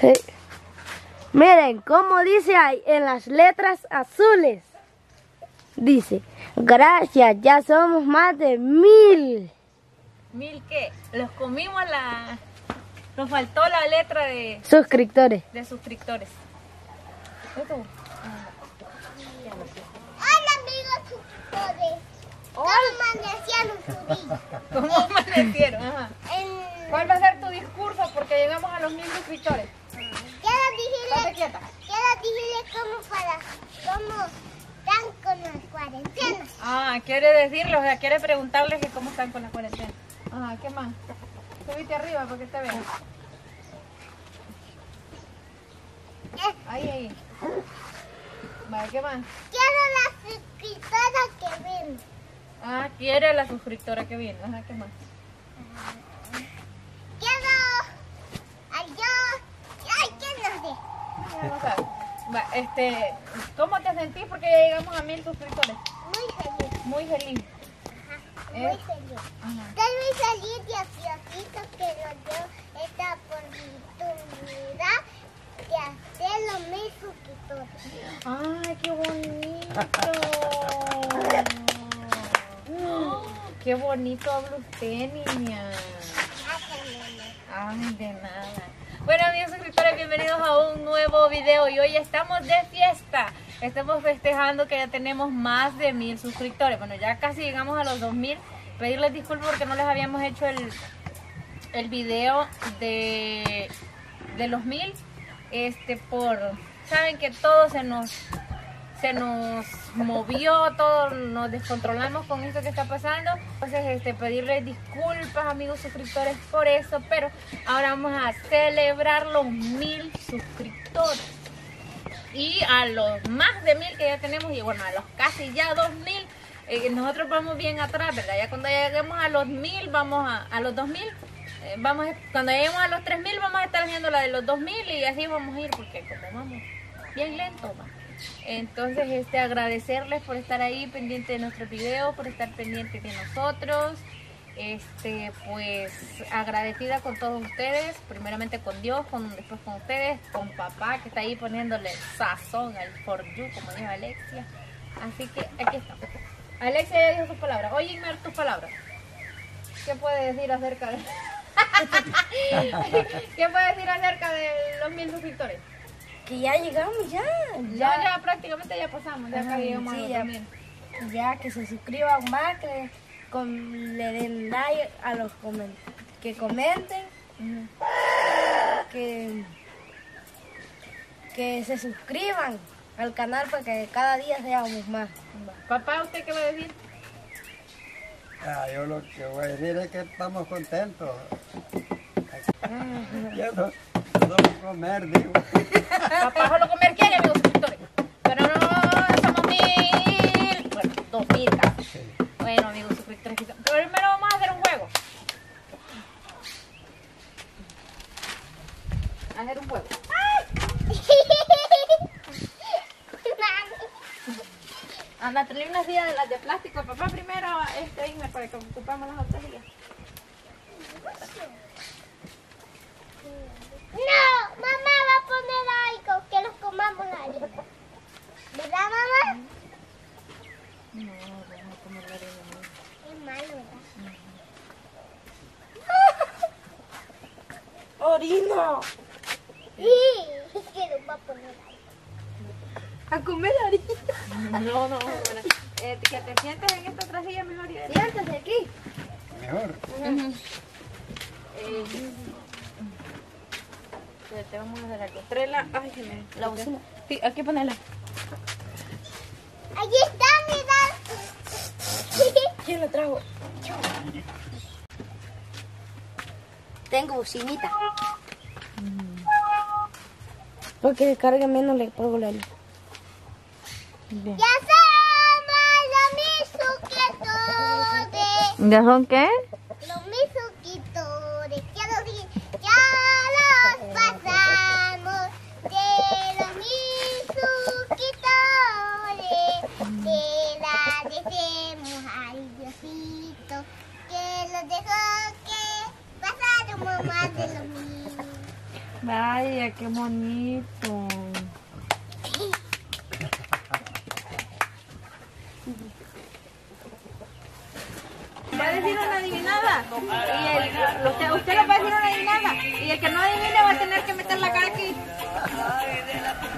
Sí. Miren cómo dice ahí en las letras azules. Dice, gracias, ya somos más de mil. ¿Mil qué? Los comimos la... Nos faltó la letra de, Suscriptores. de suscriptores. Hola amigos suscriptores. ¿Cómo amanecieron su día? ¿Cómo amanecieron? Ajá. En- ¿Cuál va a ser tu discurso? Porque llegamos a los mil suscriptores. Quiero Estate decirles, quieta. quiero decirles cómo para, cómo están con la cuarentena. Ah, quiere decirle, o sea, quiere preguntarles que cómo están con la cuarentena. Ajá, ¿qué más? Subite arriba para que te vean. Ahí, ahí. Vale, ¿qué más? quiero la suscriptora que ven. Ah, quiere la suscriptora que viene. Ajá, ¿qué más? Quiero a yo. Ay, que no sé. Va, este, ¿cómo te sentís? Porque ya llegamos a mil suscriptores. Muy feliz. Muy feliz. Eh. muy. Ajá. Estoy muy feliz de Diosito que nos dio esta oportunidad de hacer los mil suscriptores. ¡Ay, qué bonito! ¡Qué bonito habla usted, niña! Ay, de nada. Bueno, amigos suscriptores, bienvenidos a un nuevo video y hoy estamos de fiesta. Estamos festejando que ya tenemos más de mil suscriptores. Bueno, ya casi llegamos a los dos mil. Pedirles disculpas porque no les habíamos hecho el, el video de, de los mil. Este, por. Saben que todo se nos se nos movió, todo nos descontrolamos con esto que está pasando. Entonces, este, pedirles disculpas, amigos suscriptores, por eso, pero ahora vamos a celebrar los mil suscriptores. Y a los más de mil que ya tenemos, y bueno, a los casi ya dos mil, eh, nosotros vamos bien atrás, ¿verdad? Ya cuando lleguemos a los mil, vamos a, a los dos mil. eh, Vamos, cuando lleguemos a los 3000 vamos a estar haciendo la de los 2000 y así vamos a ir porque como vamos bien lento va. Entonces, este, agradecerles por estar ahí pendiente de nuestros videos, por estar pendientes de nosotros. Este, pues agradecida con todos ustedes, primeramente con Dios, con, después con ustedes, con papá que está ahí poniéndole sazón al for you, como dijo Alexia. Así que aquí está. Alexia ya dijo sus palabras. Oye, Igmar, tus palabras. ¿Qué puede decir acerca de ¿Qué puede decir acerca de los mil suscriptores? Que ya llegamos, ya. Ya, ya prácticamente ya pasamos, ya Ajá, sí, ya. 2000. Ya que se suscriban más, que con- le den like a los comen- que comenten, que, que se suscriban al canal para que cada día seamos más. Papá, ¿usted qué va a decir? Ah, yo lo que voy a decir es que estamos contentos. Ya no, solo comer, digo. Papá solo comer quiere, amigos suscriptores. Pero no, somos mil. Bueno, dos mil casi. Bueno, amigos suscriptores. quizá- Pero primero vamos a hacer un juego. A hacer un juego. Anda, trae una silla de las de plástico. Papá, primero, este, Igmer, para que ocupemos las otras sillas. No, mamá va a poner algo que los comamos ahí. ¿Verdad, mamá? No, vamos a comer la arena. Es malo, ¿verdad? ¡Orino! Sí, que los va a poner ahí. A comer harina. No, no, bueno, eh, que te sientes en esta otra silla mejor. y- Siéntese aquí. Mejor. Eh, te- vamos a hacer algo. Trae la, ay, se me- La bocina. Sí, aquí ponela. Allí está, mira. ¿Quién lo trajo? Tengo bocinita. Porque descargue menos le pongo la luz. Ya somos ¿Ya son qué? Los misuquitores. Quiero decir, ya los pasamos de los misuquitores. Te la agradecemos al Diosito que los dejó que pasáramos más de los mil. Vaya, qué bonito. Va a decir una adivinada. Y el, usted, usted le va a decir una adivinada. Y el que no adivine va a tener que meter la cara aquí.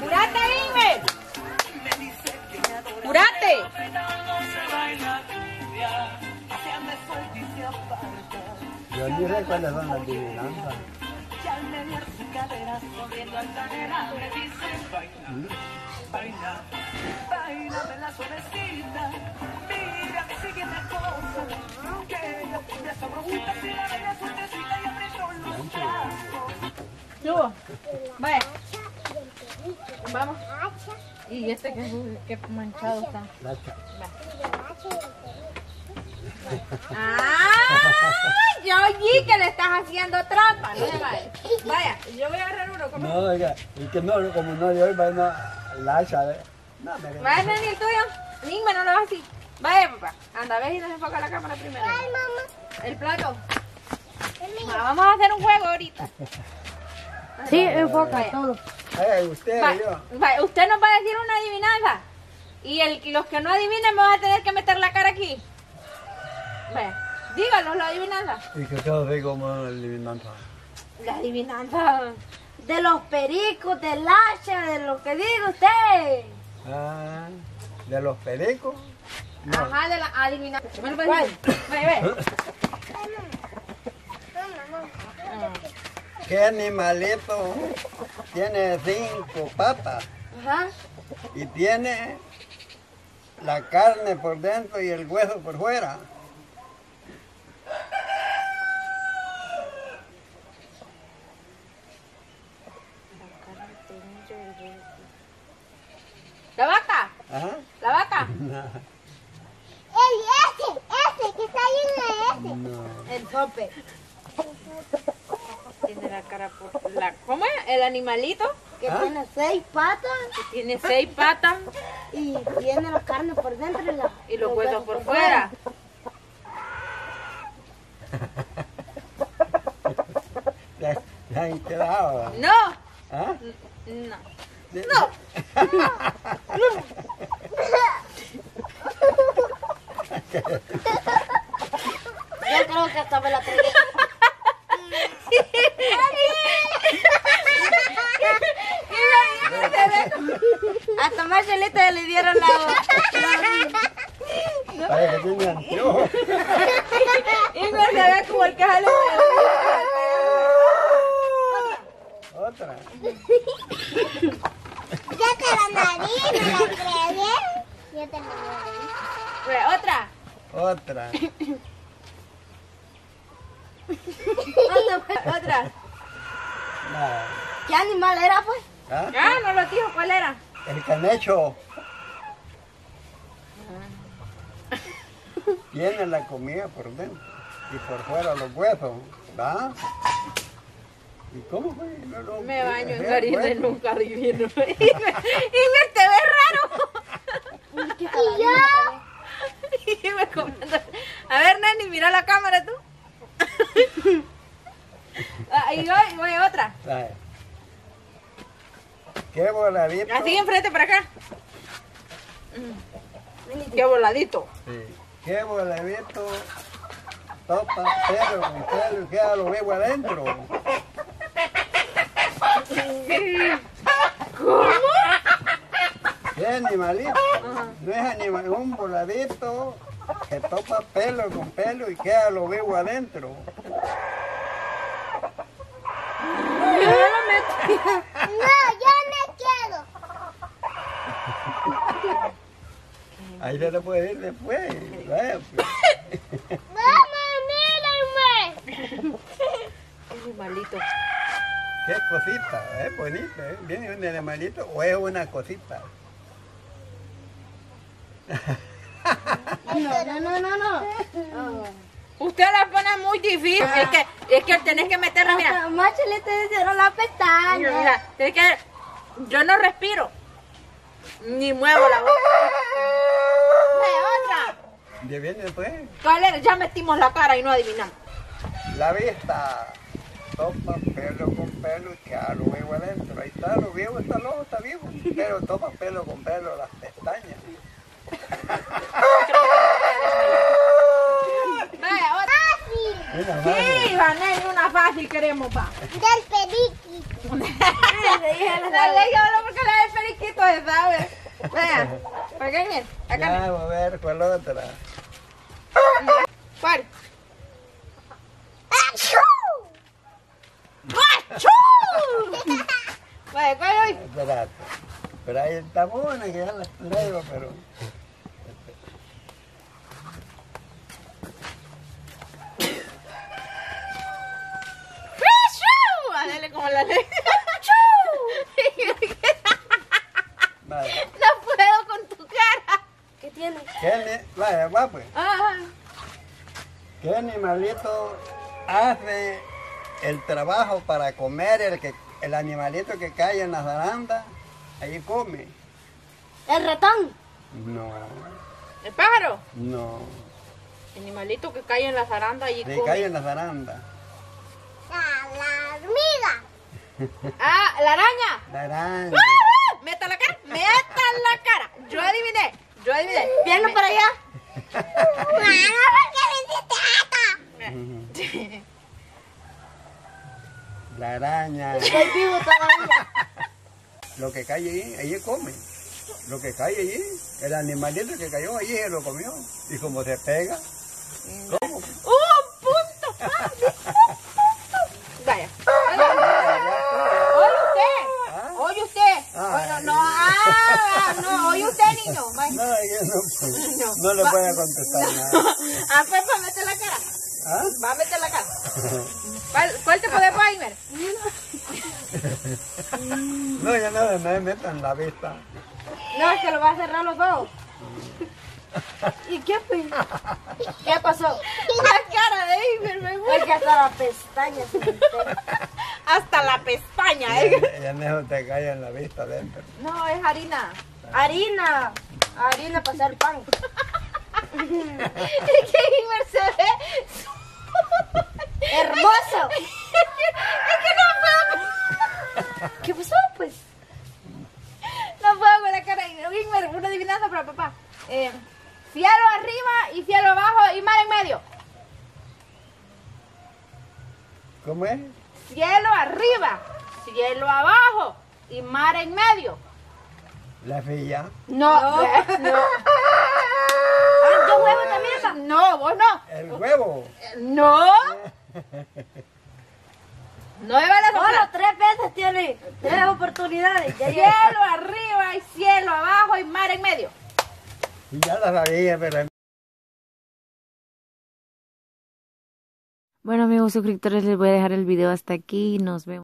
¡Jurate, Inge! ¡Jurate! Yo ni sé cuáles son las adivinanzas. Subo. Vaya. Vamos. Y este que, que manchado está. ¡Ah! Yo oí que le estás haciendo trampa. No vaya. Vaya, yo voy a agarrar uno. ¿cómo? No, oiga, y que no, como no de hoy, va no, la hacha de... No, me Vaya, Nani, el tuyo. Ningme, no lo vas así. Vaya, papá. Anda, ves y nos enfoca la cámara primero. Ay, mamá. El plato. Vamos a hacer un juego ahorita. Sí, enfoca Vaya. todo. Eh, usted, Va- yo. va, usted nos va a decir una adivinanza. Y el, los que no adivinen me van a tener que meter la cara aquí. Vaya, dígalo, la adivinanza. Y todo ve como adivinanza. La adivinanza. De los pericos, del hacha, de lo que diga usted. Ah, de los pericos. No. Ajá, de la adivinanza. ¿Me lo puede decir? Vaya, vaya. ¿Qué animalito tiene cinco patas Ajá. y tiene la carne por dentro y el hueso por fuera? La vaca. Ajá. La vaca. ese, que está ahí en No. El sope. Tiene la cara por la. ¿Cómo es? El animalito Que ¿Ah? tiene seis patas que tiene seis patas y tiene la carne por dentro y, la, y los huesos por fuera. Ya han quedado. No. ¿Ah? No. No. Yo creo que hasta me la tragué. Hasta Marcelita le dieron la que me se ve como el que. Otra. Ya te la nariz, me la creé. Ya te la Otra. Otra. Otra. Nada. ¿Qué animal era pues? ¿Ah? Ah, no lo dijo. ¿Cuál era? El canecho. Tiene la comida por dentro y por fuera los huesos, ¿va? ¿Y cómo fue? No, no, Me baño en eh, harina y nunca adivino. Y me, y me te ves raro. ¿Qué yo? Y me comiendo. A ver, Nani, mira la cámara tú. Ah, y voy, voy a otra. Qué voladito. Así enfrente para acá. Qué voladito. Sí. Qué voladito. Topa, pelo, con pelo y queda lo vivo adentro. ¿Qué animalito? No es animal, es un voladito que topa pelo con pelo y queda lo vivo adentro. No, yo me quedo. Ahí se le puede ir después. Vaya, pues. Mamá, mírenme. Qué animalito. Qué cosita, es bonita, ¿eh? ¿Viene un animalito o es una cosita? No, no, no, no, no. Usted la pone muy difícil. Es que, es que tenés que meterla, mira. Hasta Marcelita le hicieron la pestaña. Mira, tenés que. Yo no respiro. Ni muevo la boca. Ve, otra. ¿Ya viene después? ¿Cuál era? Ya metimos la cara y no adivinamos. La vista. Topa pelo con pelo y queda lo vivo adentro. Ahí está, lo vivo, está loco, está vivo. Pero toma pelo con pelo las pestañas. Vaya, otra. Sí, Vanel, una fácil queremos, pa. Del periquito. La ley habla porque la del periquito se sabe. Vea, acá miren, acá Ya, a ver, ¿cuál otra? ¿Cuál? ¡Achú! Vaya, ¿cuál hoy? Espérate. Pero ahí está buena que ya la traigo, pero... Ah, Dale como la ley. Vale. No puedo con tu cara. ¿Qué tiene? ¿Qué, ani- vaya, va pues. Ah, ¿Qué animalito hace el trabajo para comer el, que, el animalito que cae en la zaranda? Ahí come. El ratón. No, el pájaro. no. Animalito que cae en la zaranda y Se cae en la zaranda. La, la hormiga. Ah, la araña. La araña. ¡Ah! Meta la cara, meta la cara. Yo adiviné, yo adiviné. Viene para allá. La araña. Estoy vivo todavía. Lo que cae allí, allí come. Lo que cae allí, el animalito que cayó allí se lo comió. Y como se pega, ¿cómo? ¡Un punto! Vaya. Oye usted, oye usted. Oye, no, no, ah, no, oye usted, niño. Vaya. No, yo no, no le voy a contestar nada. Ah, pues va a meter la cara. ¿Ah? Va a meter la cara. ¿Cuál, cuál te puede Paimer? No, ya no me metan la vista. No, es que lo va a cerrar los ojos. ¿Y qué fue? ¿Qué pasó? La cara de Imer, me muero. Es que hasta la pestaña se me entera. Hasta la pestaña, ¿eh? Ya, eso te cae en la vista adentro. No, es harina. Harina. Harina para hacer pan. Es que Imer se ve. ¡Hermoso! Es que no puedo. ¿Qué pasó, pues? No puedo con la cara de Imer. Una adivinanza para papá. Eh, cielo arriba y cielo abajo y mar en medio. ¿Cómo es? Cielo arriba, cielo abajo y mar en medio. La filla. No, no. Ah, yo juego también, pa. No, vos no. El huevo. No. No me van a Solo tres veces tiene. Tres oportunidades. Ya Cielo arriba y cielo abajo y mar en medio. Y ya la sabía, pero Bueno amigos suscriptores les voy a dejar el video hasta aquí y nos vemos.